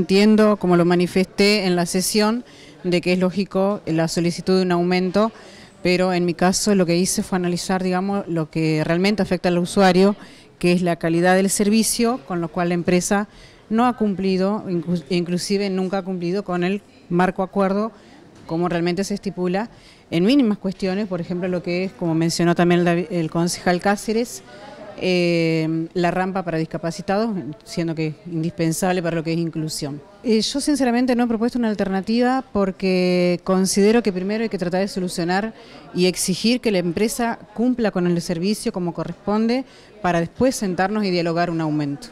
Entiendo, como lo manifesté en la sesión, de que es lógico la solicitud de un aumento, pero en mi caso lo que hice fue analizar, digamos, lo que realmente afecta al usuario, que es la calidad del servicio, con lo cual la empresa no ha cumplido, inclusive nunca ha cumplido con el marco acuerdo como realmente se estipula en mínimas cuestiones, por ejemplo, lo que es, como mencionó también el concejal Cáceres, eh, la rampa para discapacitados, siendo que indispensable para lo que es inclusión. Eh, yo sinceramente no he propuesto una alternativa porque considero que primero hay que tratar de solucionar y exigir que la empresa cumpla con el servicio como corresponde para después sentarnos y dialogar un aumento.